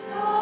Stop.